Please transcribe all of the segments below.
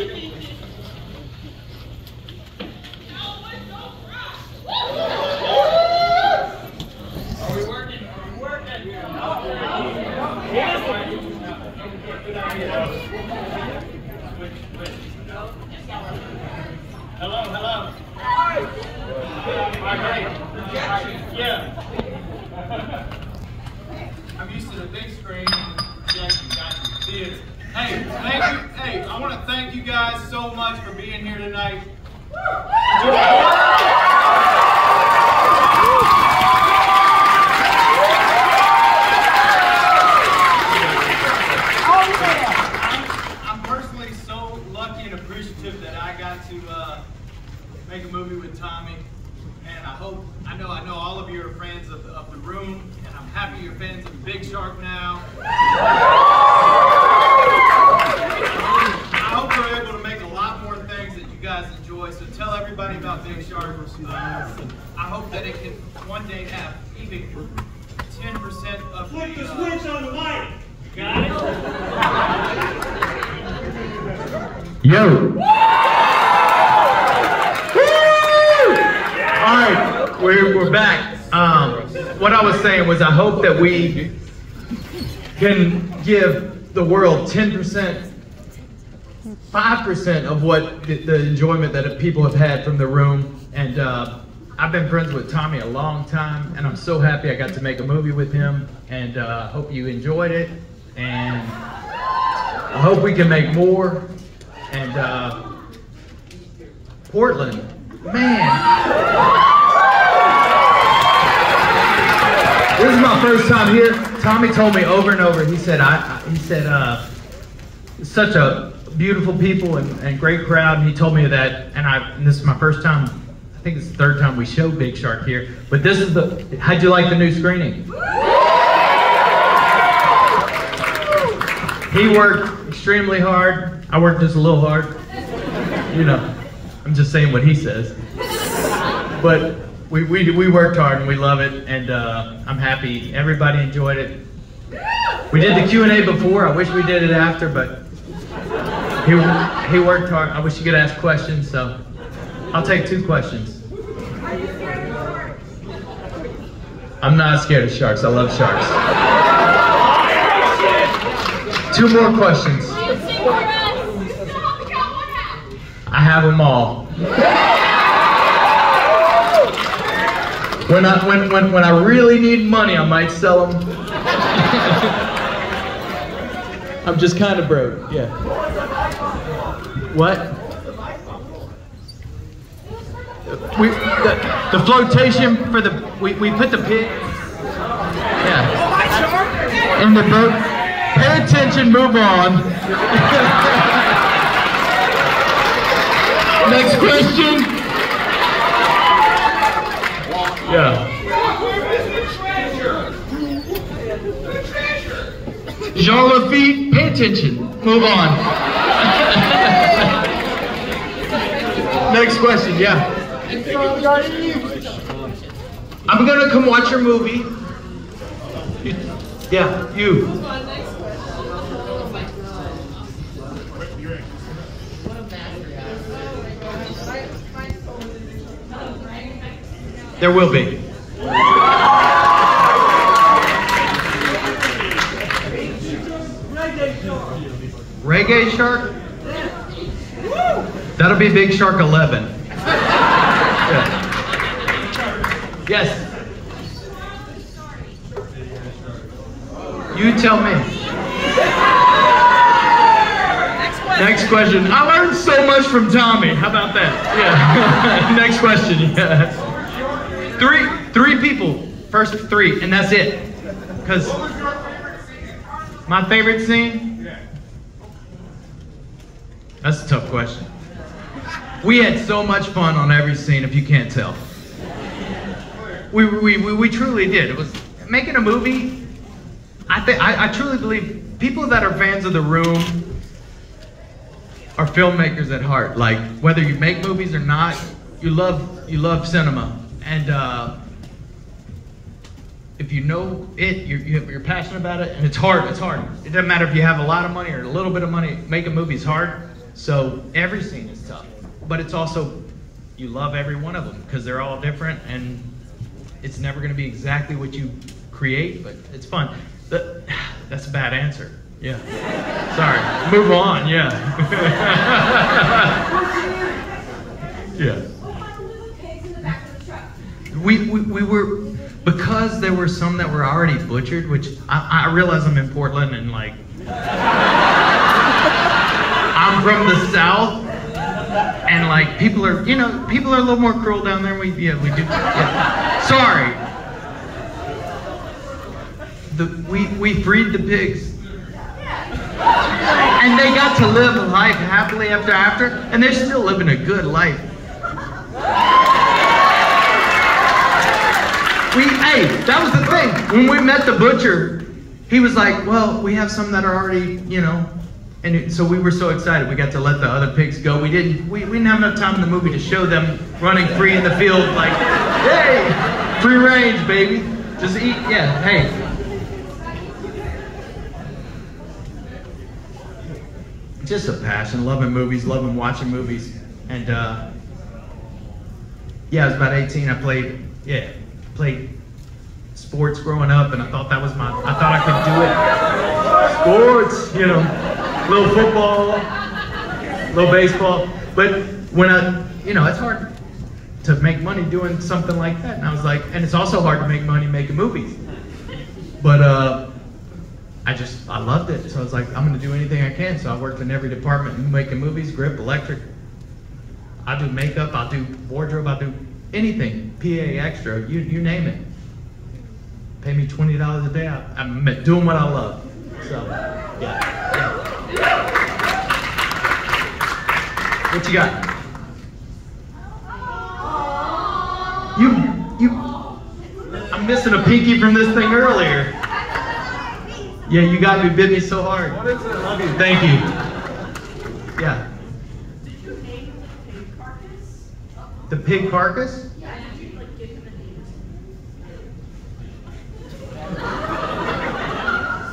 Are we working? Are we working? Hello, hello. Yeah. I'm used to the big screen. Jackson got you. See it. Hey, thank you. Hey, I want to thank you guys so much for being here tonight. I'm personally so lucky and appreciative that I got to uh, make a movie with Tommy. And I hope, I know, I know all of you are fans of, of the room, and I'm happy you're fans of Big Shark now. I hope we're able to make a lot more things that you guys enjoy. So tell everybody about Big Shark. Uh, I hope that it can one day have even 10% of Flip the the. uh, switch on the mic. Got it? Yo. All right, we're, we're back. Um, what I was saying was I hope that we can give the world 10%, 5% of what the, the enjoyment that people have had from the room. And uh, I've been friends with Tommy a long time, and I'm so happy I got to make a movie with him. And uh, hope you enjoyed it. And I hope we can make more. And uh, Portland, man. This is my first time here. Tommy told me over and over. He said, "I." I- He said, uh, "Such a beautiful people and, and great crowd." And he told me that. And I. And this is my first time. I think it's the third time we showed Big Shark here. But this is the. How'd you like the new screening? He worked extremely hard. I worked just a little hard. You know, I'm just saying what he says. But we, we, we worked hard and we love it, and uh, I'm happy everybody enjoyed it. We did the Q&A before. I wish we did it after, but he, he worked hard. I wish you could ask questions, so I'll take two questions. I'm not scared of sharks. I love sharks. Two more questions. I have them all. When I when when when I really need money, I might sell them. I'm just kind of broke. Yeah. What? We the, the flotation for the we, we put the pig. Yeah. In the boat. Pay attention. Move on. Next question. Yeah. Jean Lafitte, pay attention. Move on. Next question, yeah. I'm gonna come watch your movie. You- yeah, you. There will be. Reggae Shark? That'll be Big Shark 11. Yeah. Yes. You tell me. Next question. I learned so much from Tommy. How about that? Yeah. Next question. Yeah. Three, three people. First three, and that's it. Because my favorite scene. That's a tough question. We had so much fun on every scene, if you can't tell. We, we, we, we truly did. It was making a movie. I think I, I truly believe people that are fans of the room are filmmakers at heart. Like whether you make movies or not, you love you love cinema, and uh, if you know it, you're, you're passionate about it, and it's hard. It's hard. It doesn't matter if you have a lot of money or a little bit of money. Making movies hard, So every scene is tough, but it's also you love every one of them because they're all different and it's never going to be exactly what you create, but it's fun. That's a bad answer. Yeah. Sorry. Move on. Yeah. yeah. We, we, we were because there were some that were already butchered, which I, I realize I'm in Portland and like I'm from the south, and like people are, you know, people are a little more cruel down there. We, yeah, we do. Yeah. Sorry. The, we, we freed the pigs. And they got to live a life happily after after, and they're still living a good life. We, hey, that was the thing. When we met the butcher, he was like, well, we have some that are already, you know, and so we were so excited. We got to let the other pigs go. We didn't, we, we didn't have enough time in the movie to show them running free in the field like, hey, free range, baby. Just eat, yeah, hey. Just a passion, loving movies, loving watching movies. And uh, yeah, I was about 18. I played, yeah, played sports growing up, and I thought that was my, I thought I could do it. Sports, you know, little football, little baseball. But when I, you know, it's hard to make money doing something like that. And I was like, and it's also hard to make money making movies. But uh, I just, I loved it. So I was like, I'm going to do anything I can. So I worked in every department making movies, grip, electric. I do makeup, I'll do wardrobe, I'll do anything, PA extra, you, you name it. Pay me twenty dollars a day. I, I'm doing what I love. So, yeah. What you got? You, you. I'm missing a pinky from this thing earlier. Yeah, you got me. Bit me so hard. What is it? Love you. Thank you. Yeah. Did you name the pig carcass? The pig carcass?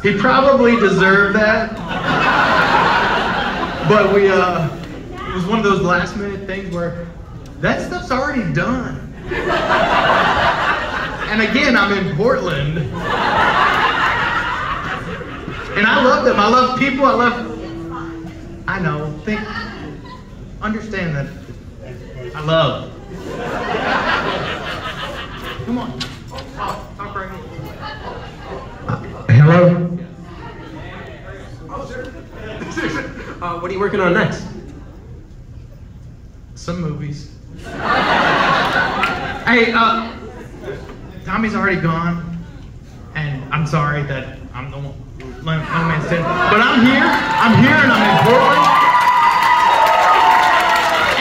He probably deserved that. But we, uh, it was one of those last minute things where that stuff's already done. And again, I'm in Portland. And I love them. I love people. I love, I know, think, understand that I love. Come on. Talk, talk right here. Hello? Uh, what are you working on next? Some movies. hey, uh, Tommy's already gone, and I'm sorry that I'm the one, no man's dead. But I'm here, I'm here, and I'm in Portland.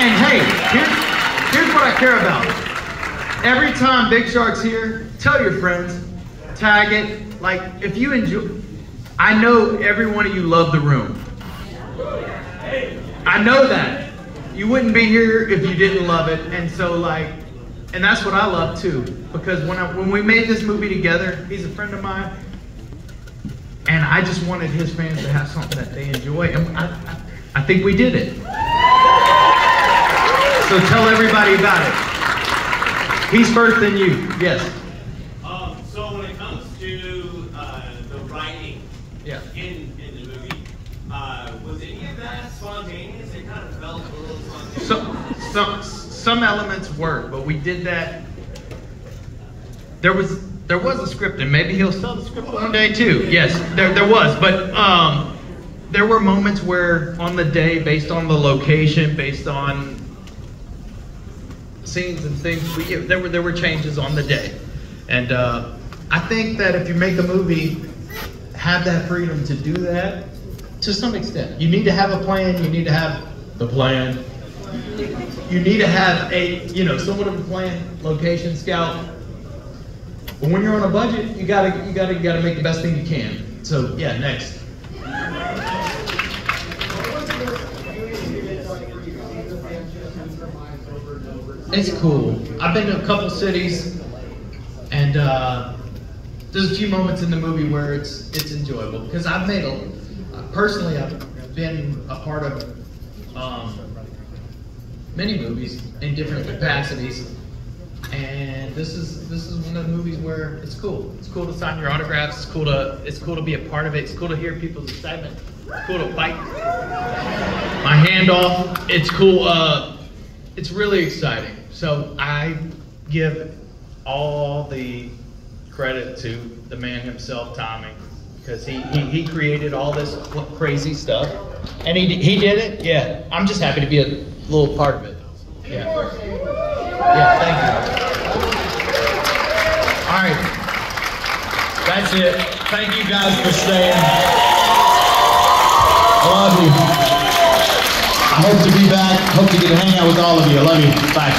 And hey, here's, here's what I care about. Every time Big Shark's here, tell your friends, tag it. Like, if you enjoy, I know every one of you love the room. I know that. You wouldn't be here if you didn't love it. And so, like, and that's what I love too. Because when, I, when we made this movie together, he's a friend of mine. And I just wanted his fans to have something that they enjoy. And I, I, I think we did it. So tell everybody about it. He's first, then you. Yes. Um, so when it comes to uh, the writing Yeah. in, in the movie, uh, was any of that spontaneous? It kind of felt a little spontaneous. So, some some elements were, but we did that. There was there was a script, and maybe he'll sell the script one day too. Yes, there there was, but um, there were moments where on the day, based on the location, based on scenes and things, we there were there were changes on the day, and uh, I think that if you make a movie, have that freedom to do that to some extent. You need to have a plan. You need to have the plan. You need to have a, you know, somewhat of a plan, location scout. But when you're on a budget, you gotta, you gotta, you gotta make the best thing you can. So yeah, next. It's cool. I've been to a couple cities, and uh, there's a few moments in the movie where it's it's enjoyable because I've made a personally I've been a part of um, many movies in different capacities. And this is this is one of the movies where it's cool. It's cool to sign your autographs. It's cool to it's cool to be a part of it. It's cool to hear people's excitement. It's cool to bite my hand off. It's cool. Uh, it's really exciting. So I give all the credit to the man himself, Tommy, because he, he, he created all this crazy stuff, and he he did it. Yeah, I'm just happy to be a little part of it. Yeah. Yeah. Thank you. All right. That's it. Thank you guys for staying. I love you. I hope to be back. Hope to get to hang out with all of you. I love you. Bye.